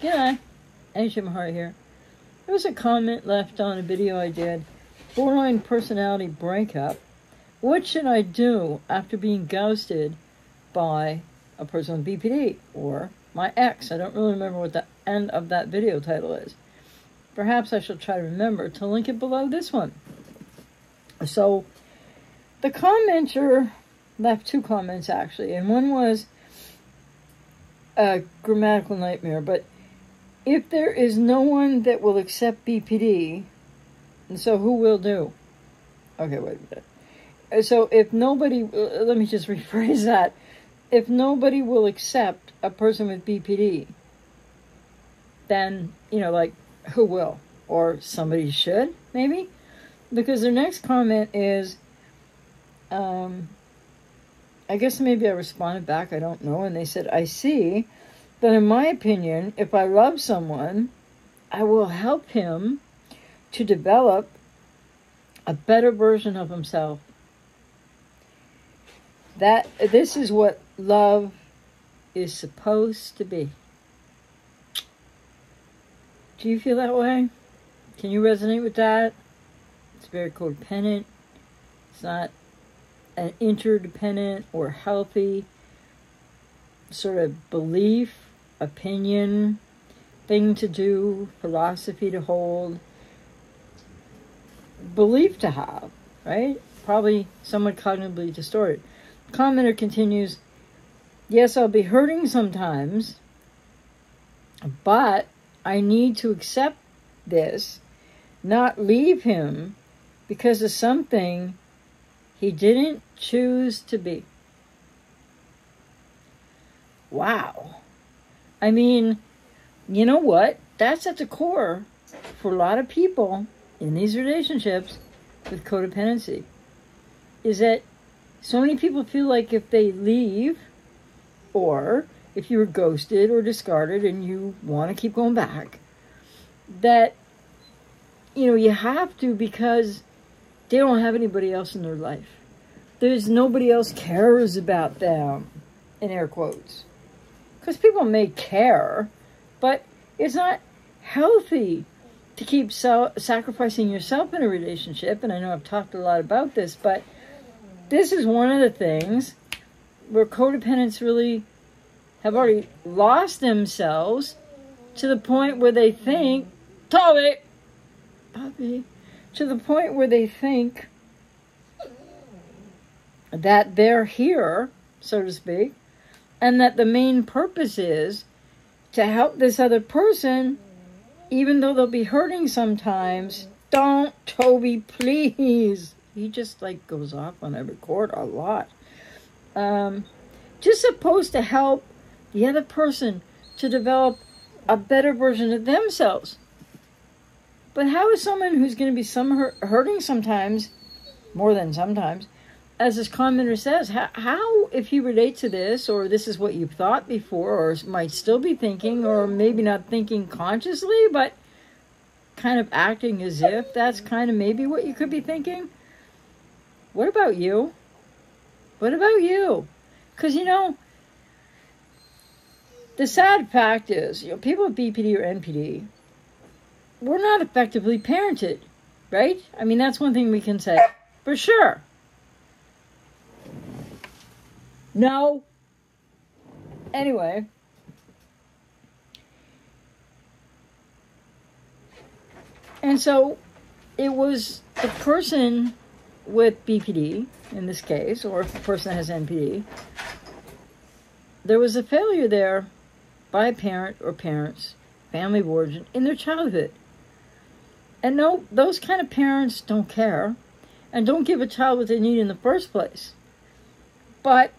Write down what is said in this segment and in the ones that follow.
G'day. A.J. Mahari here. There was a comment left on a video I did. Borderline personality breakup. What should I do after being ghosted by a person with BPD or my ex? I don't really remember what the end of that video title is. Perhaps I shall try to remember to link it below this one. So, the commenter left two comments actually, and one was a grammatical nightmare, but if there is no one that will accept BPD, and so who will do? Okay, wait a minute. So if nobody, uh, let me just rephrase that. If nobody will accept a person with BPD, then, you know, like, who will? Or somebody should, maybe? Because their next comment is, um, I guess maybe I responded back, I don't know, and they said, I see, but in my opinion, if I love someone, I will help him to develop a better version of himself. That this is what love is supposed to be. Do you feel that way? Can you resonate with that? It's very codependent. It's not an interdependent or healthy sort of belief, opinion, thing to do, philosophy to hold, belief to have, right? Probably somewhat cognitively distorted. Commenter continues, Yes, I'll be hurting sometimes, but I need to accept this, not leave him because of something he didn't choose to be. Wow. I mean, you know what? That's at the core for a lot of people in these relationships with codependency. Is that so many people feel like if they leave, or if you were ghosted or discarded and you want to keep going back, that, you know, you have to because they don't have anybody else in their life. There's nobody else cares about them, in air quotes. Because people may care, but it's not healthy to keep so- sacrificing yourself in a relationship. And I know I've talked a lot about this, but this is one of the things where codependents really have already lost themselves to the point where they think, Tommy, Bobby, to the point where they think that they're here, so to speak, and that the main purpose is to help this other person, even though they'll be hurting sometimes. Don't, Toby, please. He just like goes off on a record a lot. Um, just supposed to help the other person to develop a better version of themselves. But how is someone who's going to be some hurting sometimes, more than sometimes, as this commenter says, how, how, if you relate to this, or this is what you've thought before, or might still be thinking, or maybe not thinking consciously, but kind of acting as if that's kind of maybe what you could be thinking? What about you? What about you? Because, you know, the sad fact is, you know, people with BPD or NPD, we're not effectively parented, right? I mean, that's one thing we can say for sure. No. Anyway. And so it was the person with BPD, in this case, or the person has NPD, there was a failure there by a parent or parents, family of origin, in their childhood. And no, those kind of parents don't care and don't give a child what they need in the first place. But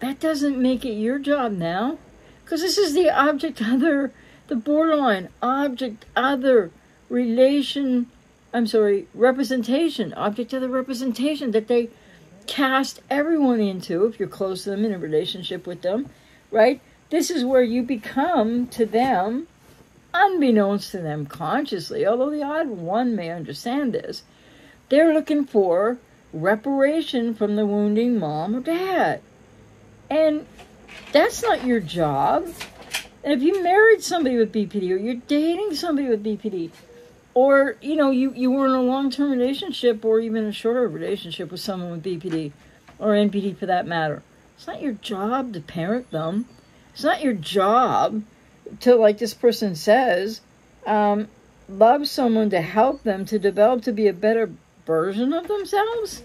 that doesn't make it your job now. Because this is the object other, the borderline object other relation, I'm sorry, representation, object other representation that they cast everyone into if you're close to them in a relationship with them, right? This is where you become to them, unbeknownst to them consciously, although the odd one may understand this, they're looking for reparation from the wounding mom or dad. And that's not your job. And if you married somebody with BPD or you're dating somebody with BPD, or you know you, you were in a long-term relationship or even a shorter relationship with someone with bpd or npd for that matter it's not your job to parent them it's not your job to like this person says um, love someone to help them to develop to be a better version of themselves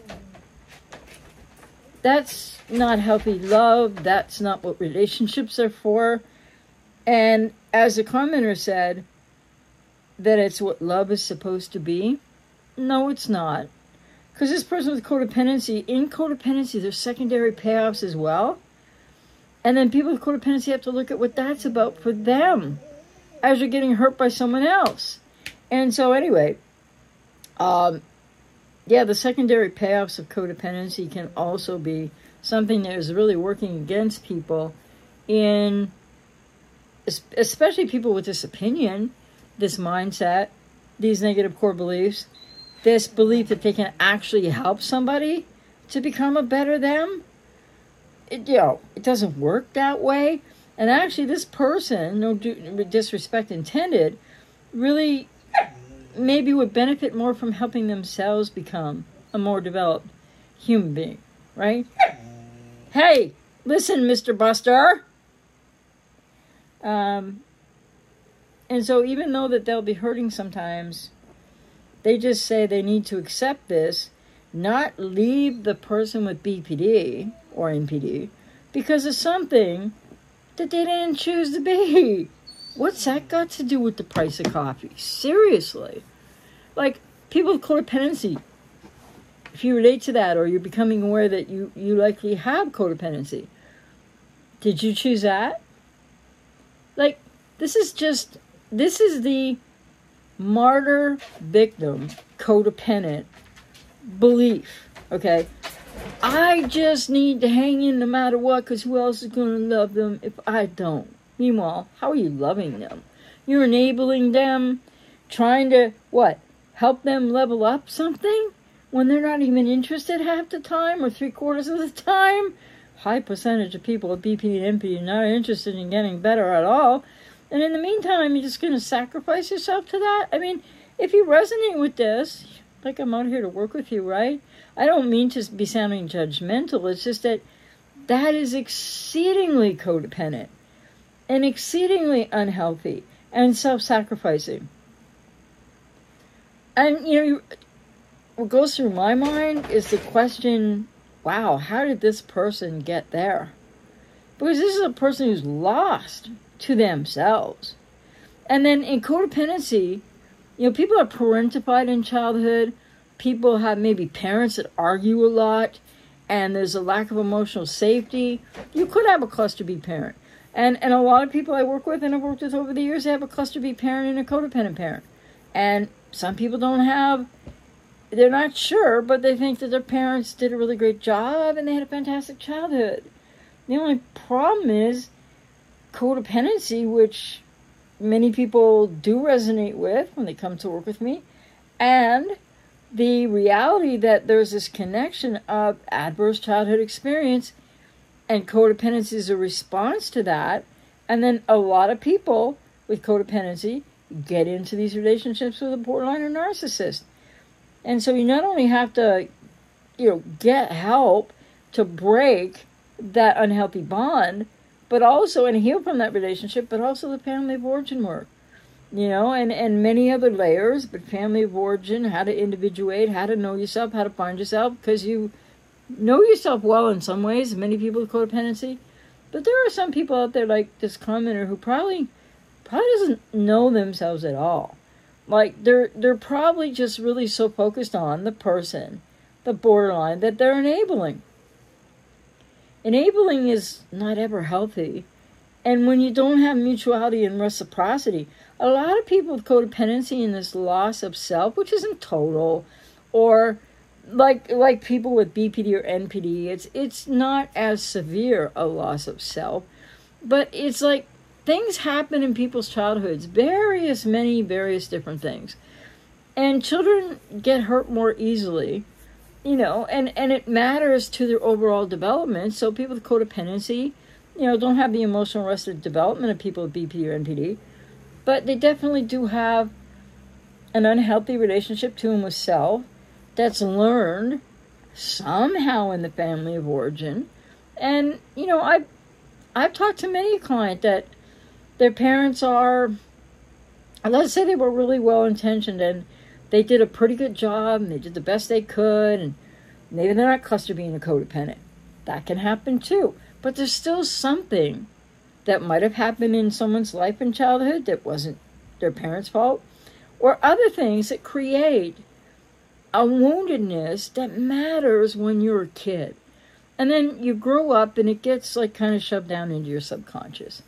that's not healthy love that's not what relationships are for and as the commenter said that it's what love is supposed to be? No, it's not. Because this person with codependency, in codependency, there's secondary payoffs as well. And then people with codependency have to look at what that's about for them as you're getting hurt by someone else. And so, anyway, um, yeah, the secondary payoffs of codependency can also be something that is really working against people in, especially people with this opinion this mindset, these negative core beliefs, this belief that they can actually help somebody to become a better them. It, you know, it doesn't work that way. And actually, this person, no disrespect intended, really maybe would benefit more from helping themselves become a more developed human being, right? Hey, listen, Mr. Buster. Um, and so even though that they'll be hurting sometimes, they just say they need to accept this, not leave the person with BPD or NPD because of something that they didn't choose to be. What's that got to do with the price of coffee? Seriously. Like people with codependency, if you relate to that or you're becoming aware that you, you likely have codependency, did you choose that? Like, this is just this is the martyr victim codependent belief. Okay. I just need to hang in no matter what because who else is going to love them if I don't? Meanwhile, how are you loving them? You're enabling them, trying to, what, help them level up something when they're not even interested half the time or three quarters of the time? High percentage of people with BP and NP are not interested in getting better at all. And in the meantime, you're just going to sacrifice yourself to that? I mean, if you resonate with this, like I'm out here to work with you, right? I don't mean to be sounding judgmental. It's just that that is exceedingly codependent and exceedingly unhealthy and self sacrificing. And, you know, what goes through my mind is the question wow, how did this person get there? Because this is a person who's lost to themselves. And then in codependency, you know, people are parentified in childhood. People have maybe parents that argue a lot, and there's a lack of emotional safety. You could have a cluster B parent. And, and a lot of people I work with and I've worked with over the years they have a cluster B parent and a codependent parent. And some people don't have, they're not sure, but they think that their parents did a really great job and they had a fantastic childhood. The only problem is codependency, which many people do resonate with when they come to work with me, and the reality that there's this connection of adverse childhood experience and codependency is a response to that. And then a lot of people with codependency get into these relationships with a borderline or narcissist. And so you not only have to, you know, get help to break that unhealthy bond, but also and heal from that relationship, but also the family of origin work, you know, and and many other layers. But family of origin, how to individuate, how to know yourself, how to find yourself, because you know yourself well in some ways. Many people with codependency, but there are some people out there like this commenter who probably probably doesn't know themselves at all. Like they're they're probably just really so focused on the person, the borderline that they're enabling. Enabling is not ever healthy. And when you don't have mutuality and reciprocity, a lot of people with codependency and this loss of self, which isn't total, or like like people with BPD or NPD, it's it's not as severe a loss of self, but it's like things happen in people's childhoods, various many various different things. And children get hurt more easily you know, and, and it matters to their overall development. So people with codependency, you know, don't have the emotional arrested development of people with BPD or NPD, but they definitely do have an unhealthy relationship to and with self that's learned somehow in the family of origin. And, you know, I've, I've talked to many client that their parents are, let's say they were really well intentioned and they did a pretty good job and they did the best they could and maybe they're not cluster being a codependent. That can happen too. But there's still something that might have happened in someone's life in childhood that wasn't their parents' fault, or other things that create a woundedness that matters when you're a kid. And then you grow up and it gets like kind of shoved down into your subconscious.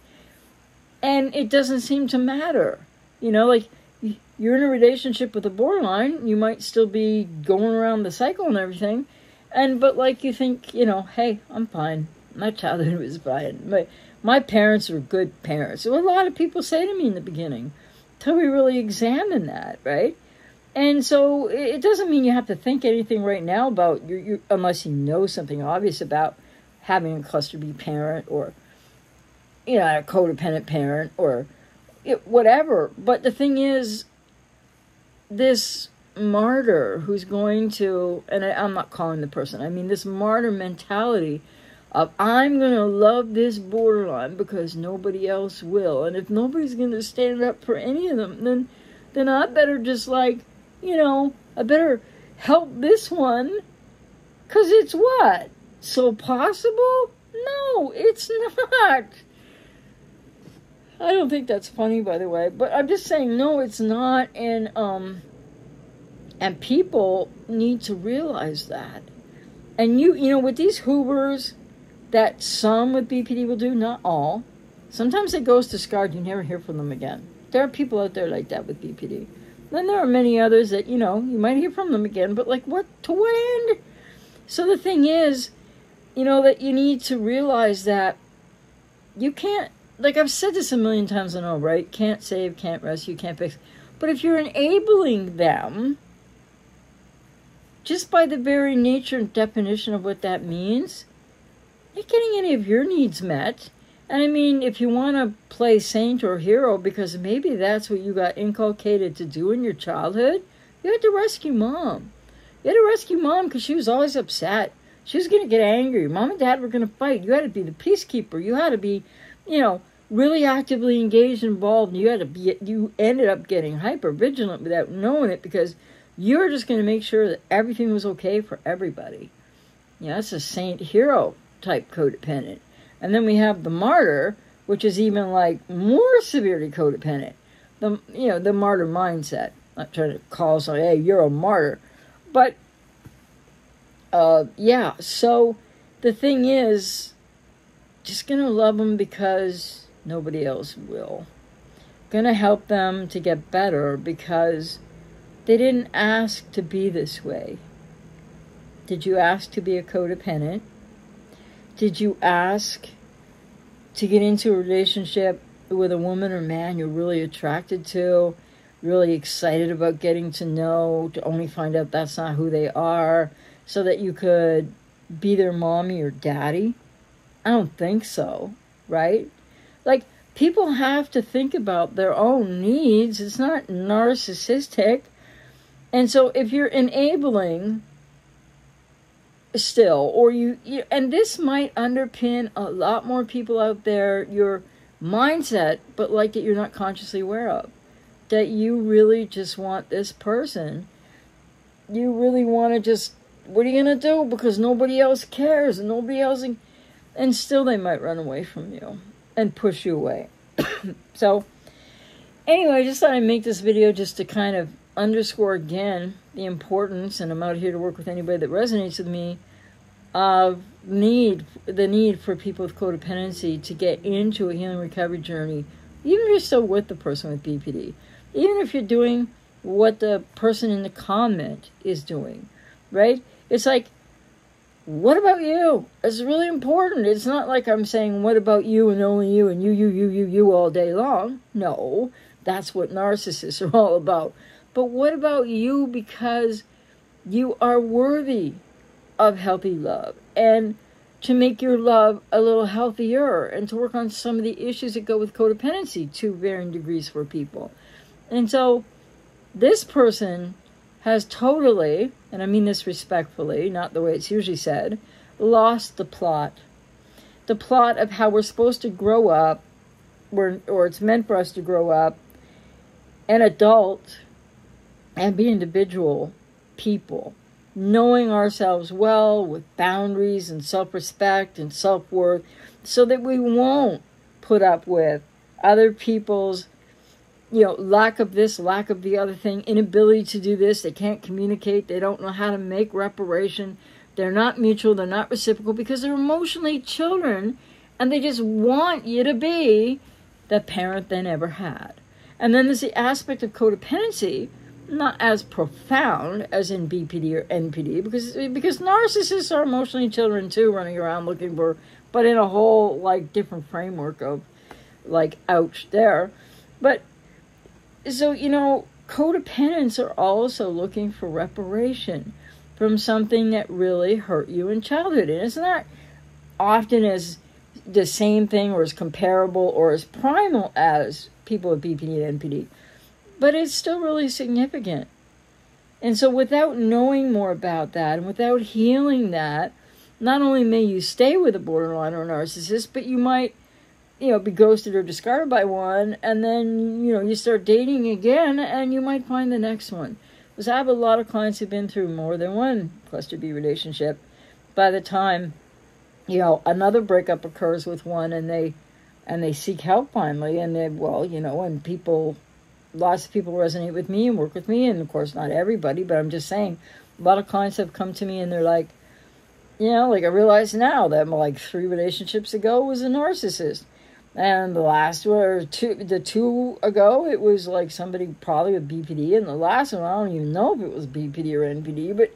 And it doesn't seem to matter. You know, like you're in a relationship with a borderline, you might still be going around the cycle and everything. And but like you think, you know, hey, I'm fine. My childhood was fine. My my parents were good parents. What a lot of people say to me in the beginning, till we really examine that, right? And so it doesn't mean you have to think anything right now about your, your unless you know something obvious about having a cluster B parent or you know a codependent parent or it, whatever. But the thing is, this martyr who's going to, and I, I'm not calling the person, I mean this martyr mentality of I'm going to love this borderline because nobody else will. And if nobody's going to stand up for any of them, then then I better just like, you know, I better help this one cuz it's what? So possible? No, it's not. I don't think that's funny by the way, but I'm just saying no, it's not and um and people need to realize that. And you you know with these Hoovers that some with BPD will do, not all. Sometimes it goes discarded, you never hear from them again. There are people out there like that with BPD. Then there are many others that, you know, you might hear from them again, but like what to what end? So the thing is, you know, that you need to realize that you can't like I've said this a million times I know, right? Can't save, can't rescue, can't fix. But if you're enabling them, just by the very nature and definition of what that means, not getting any of your needs met. And I mean, if you want to play saint or hero because maybe that's what you got inculcated to do in your childhood, you had to rescue mom. You had to rescue mom because she was always upset. She was going to get angry. Mom and dad were going to fight. You had to be the peacekeeper. You had to be, you know, really actively engaged, and involved. You had to be. You ended up getting hyper vigilant without knowing it because you were just going to make sure that everything was okay for everybody. Yeah, you know, that's a saint hero type codependent. And then we have the martyr, which is even like more severely codependent. The you know, the martyr mindset. I'm not trying to call someone, hey, you're a martyr. But uh yeah, so the thing is just gonna love them because nobody else will. Gonna help them to get better because they didn't ask to be this way. Did you ask to be a codependent? Did you ask to get into a relationship with a woman or man you're really attracted to, really excited about getting to know, to only find out that's not who they are, so that you could be their mommy or daddy? I don't think so, right? Like, people have to think about their own needs. It's not narcissistic. And so if you're enabling still or you, you and this might underpin a lot more people out there your mindset but like that you're not consciously aware of. That you really just want this person. You really want to just what are you going to do? Because nobody else cares and nobody else and still they might run away from you and push you away. So anyway i just thought i'd make this video just to kind of underscore again the importance, and I'm out here to work with anybody that resonates with me, of need the need for people with codependency to get into a healing recovery journey, even if you're still with the person with BPD, even if you're doing what the person in the comment is doing, right? It's like, what about you? It's really important. It's not like I'm saying, what about you and only you and you, you, you, you, you all day long. No, that's what narcissists are all about. But what about you because you are worthy of healthy love? And to make your love a little healthier and to work on some of the issues that go with codependency to varying degrees for people. And so this person has totally, and I mean this respectfully, not the way it's usually said, lost the plot. The plot of how we're supposed to grow up, or, it's meant for us to grow up, an adult, and be individual people knowing ourselves well with boundaries and self respect and self worth so that we won't put up with other people's you know lack of this lack of the other thing inability to do this they can't communicate they don't know how to make reparation they're not mutual they're not reciprocal because they're emotionally children and they just want you to be the parent they never had. And then there's the aspect of codependency not as profound as in BPD or NPD because because narcissists are emotionally children too running around looking for but in a whole like different framework of like ouch there. But so you know codependents are also looking for reparation from something that really hurt you in childhood. And it's not often as the same thing or as comparable or as primal as people with BPD and NPD but it's still really significant. And so, without knowing more about that and without healing that, not only may you stay with a borderline or a narcissist, but you might, you know, be ghosted or discarded by one, and then, you know, you start dating again and you might find the next one. Because I have a lot of clients who've been through more than one cluster B relationship. By the time, you know, another breakup occurs with one and they and they seek help finally and they well, you know, and people lots of people resonate with me and work with me, and of course, not everybody, but I'm just saying, a lot of clients have come to me and they're like, you know, like I realize now that like three relationships ago was a narcissist. And the last one, or two, the two ago, it was like somebody probably with BPD, and the last one, I don't even know if it was BPD or NPD, but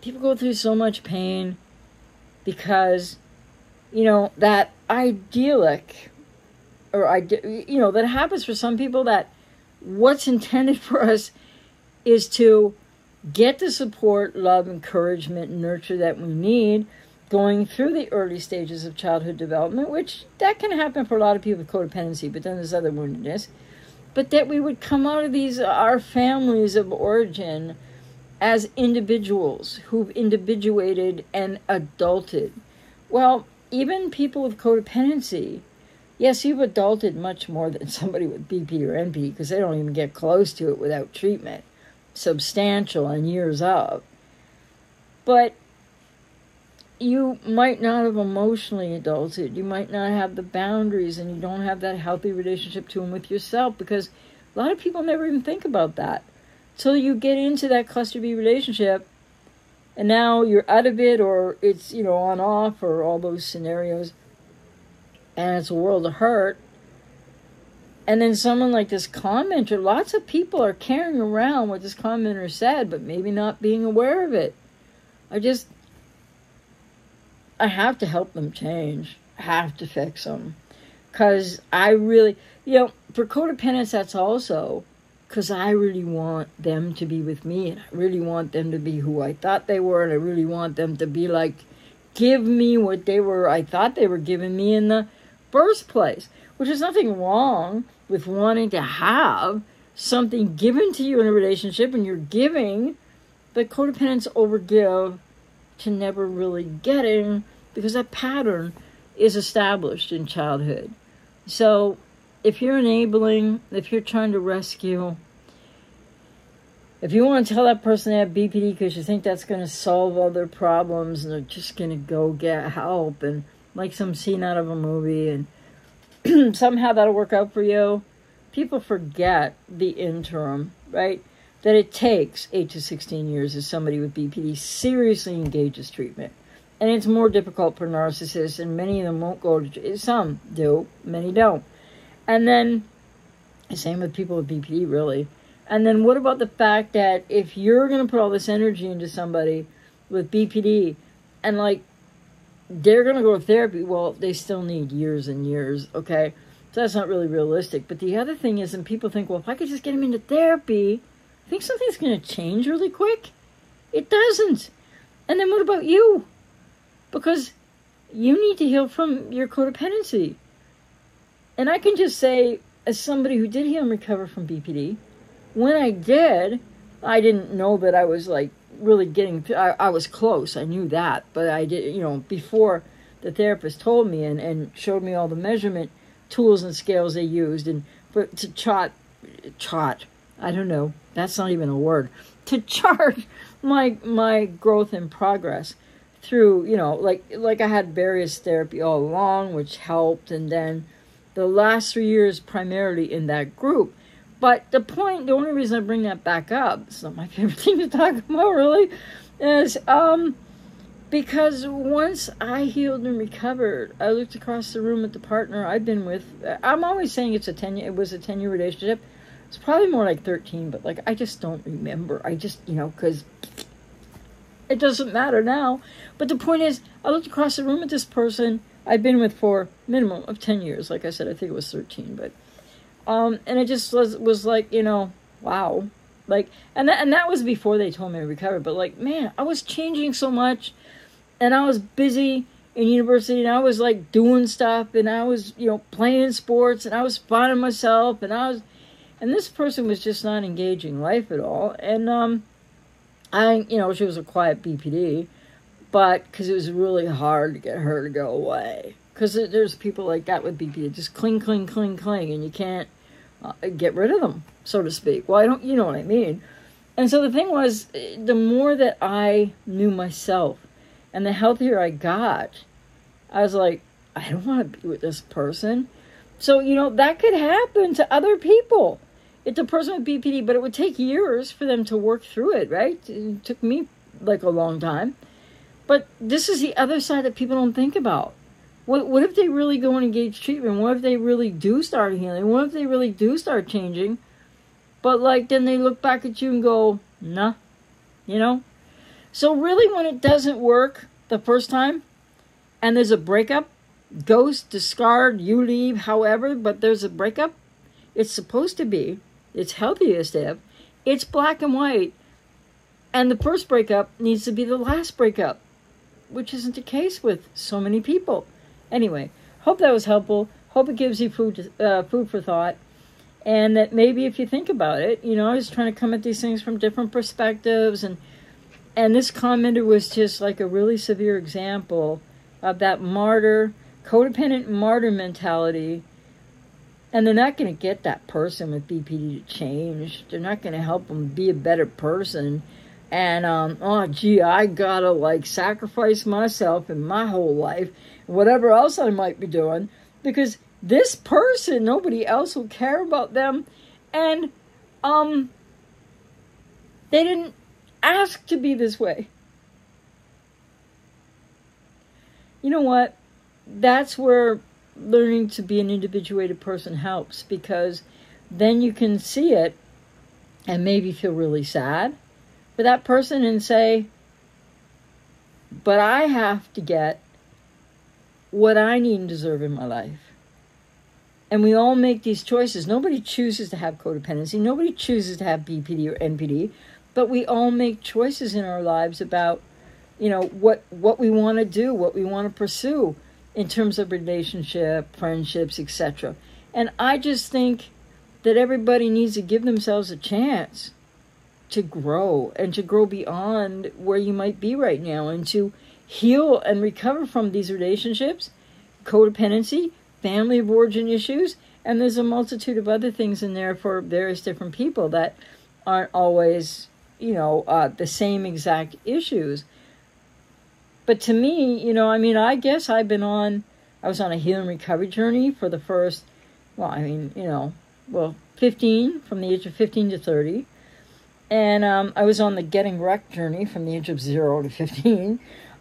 people go through so much pain because, you know, that idyllic, or I, you know, that happens for some people that what's intended for us is to get the support, love, encouragement, nurture that we need going through the early stages of childhood development, which that can happen for a lot of people with codependency, but then there's other woundedness. But that we would come out of these, our families of origin, as individuals who've individuated and adulted. Well, even people with codependency Yes, you've adulted much more than somebody with BP or NP because they don't even get close to it without treatment, substantial and years of. But you might not have emotionally adulted. You might not have the boundaries and you don't have that healthy relationship to and with yourself because a lot of people never even think about that. Till you get into that cluster B relationship and now you're out of it or it's, you know, on off or all those scenarios and it's a world of hurt. And then someone like this commenter, lots of people are carrying around what this commenter said, but maybe not being aware of it. I just, I have to help them change. I have to fix them. Because I really, you know, for codependence, that's also because I really want them to be with me and I really want them to be who I thought they were and I really want them to be like, give me what they were, I thought they were giving me in the first place, which is nothing wrong with wanting to have something given to you in a relationship and you're giving, but codependents overgive to never really getting because that pattern is established in childhood. So if you're enabling, if you're trying to rescue, if you want to tell that person they have BPD because you think that's going to solve all their problems and they're just going to go get help and like some scene out of a movie and somehow that'll work out for you. People forget the interim, right? That it takes 8 to 16 years as somebody with BPD seriously engages treatment. And it's more difficult for narcissists, and many of them won't go to, some do, many don't. And then, same with people with BPD, really. And then what about the fact that if you're going to put all this energy into somebody with BPD, and like they're going to go to therapy. Well, they still need years and years, okay? So that's not really realistic. But the other thing is, and people think, well, if I could just get him into therapy, I think something's going to change really quick. It doesn't. And then what about you? Because you need to heal from your codependency. And I can just say, as somebody who did heal and recover from BPD, when I did, I didn't know that I was like really getting, I, I was close. I knew that. But I did, you know, before the therapist told me and, and showed me all the measurement tools and scales they used and but to chart, chart, I don't know, that's not even a word, to chart my my growth and progress through you know like like i had various therapy all along which helped and then the last three years primarily in that group but the point the only reason i bring that back up it's not my favorite thing to talk about really is um because once i healed and recovered i looked across the room at the partner i'd been with i'm always saying it's a 10 it was a 10 year relationship it's probably more like 13 but like i just don't remember i just you know because it doesn't matter now. But the point is, I looked across the room at this person I'd been with for minimum of 10 years. Like I said, I think it was 13, but, um, and it just was, was like, you know, wow. Like, and that, and that was before they told me to recover, but like, man, I was changing so much and I was busy in university and I was like doing stuff and I was, you know, playing sports and I was finding myself and I was, and this person was just not engaging life at all. And, um, I, you know, she was a quiet BPD, but because it was really hard to get her to go away. Because there's people like that with BPD, just cling, cling, cling, cling, and you can't uh, get rid of them, so to speak. Well, I don't, you know what I mean. And so the thing was, the more that I knew myself and the healthier I got, I was like, I don't want to be with this person. So, you know, that could happen to other people it's a person with BPD, but it would take years for them to work through it, right? It took me like a long time. But this is the other side that people don't think about. What, what if they really go and engage treatment? What if they really do start healing? What if they really do start changing? But like then they look back at you and go, nah, you know? So really when it doesn't work the first time and there's a breakup, ghost, discard, you leave, however, but there's a breakup, it's supposed to be it's healthiest if it's black and white. And the first breakup needs to be the last breakup, which isn't the case with so many people. Anyway, hope that was helpful. Hope it gives you food uh, food for thought, and that maybe if you think about it, you know, I was trying to come at these things from different perspectives, and and this commenter was just like a really severe example of that martyr, codependent martyr mentality and they're not going to get that person with BPD to change. They're not going to help them be a better person. And, um, oh, gee, I got to like sacrifice myself and my whole life, whatever else I might be doing, because this person, nobody else will care about them. And, um, they didn't ask to be this way. You know what? That's where learning to be an individuated person helps because then you can see it and maybe feel really sad for that person and say, but I have to get what I need and deserve in my life. And we all make these choices. Nobody chooses to have codependency. Nobody chooses to have BPD or NPD, but we all make choices in our lives about, you know, what what we want to do, what we want to pursue in terms of relationship, friendships, etc. And I just think that everybody needs to give themselves a chance to grow and to grow beyond where you might be right now and to heal and recover from these relationships, codependency, family of origin issues, and there's a multitude of other things in there for various different people that aren't always, you know, uh, the same exact issues. But to me, you know, I mean, I guess I've been on, I was on a healing recovery journey for the first, well, I mean, you know, well, 15, from the age of 15 to 30. And um, I was on the getting wrecked journey from the age of 0 to 15,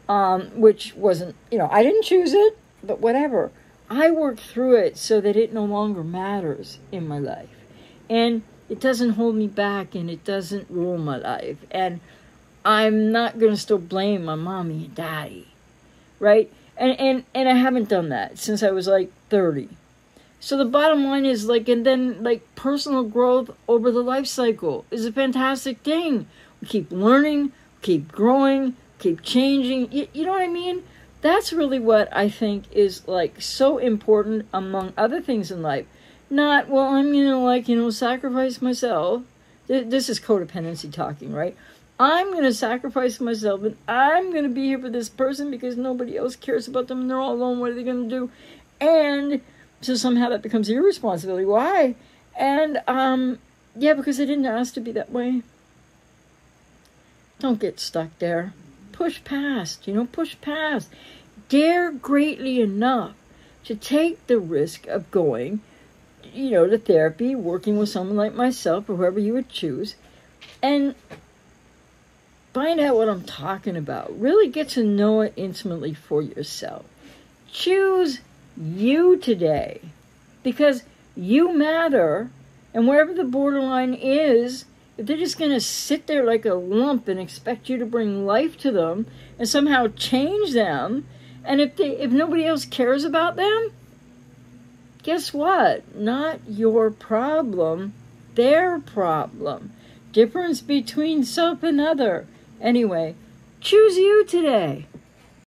um, which wasn't, you know, I didn't choose it, but whatever. I worked through it so that it no longer matters in my life. And it doesn't hold me back and it doesn't rule my life. And I'm not going to still blame my mommy and daddy, right? And, and, and I haven't done that since I was like 30. So the bottom line is like, and then like personal growth over the life cycle is a fantastic thing. We keep learning, keep growing, keep changing. You, you know what I mean? That's really what I think is like so important among other things in life. Not, well, I'm going to like, you know, sacrifice myself. This is codependency talking, right? I'm going to sacrifice myself and I'm going to be here for this person because nobody else cares about them and they're all alone. What are they going to do? And so somehow that becomes your responsibility. Why? And um, yeah, because I didn't ask to be that way. Don't get stuck there. Push past, you know, push past. Dare greatly enough to take the risk of going, you know, to therapy, working with someone like myself or whoever you would choose, and find out what I'm talking about. Really get to know it intimately for yourself. Choose you today because you matter. And wherever the borderline is, if they're just going to sit there like a lump and expect you to bring life to them and somehow change them, and if they if nobody else cares about them, guess what? Not your problem, their problem. Difference between self and other. Anyway, choose you today.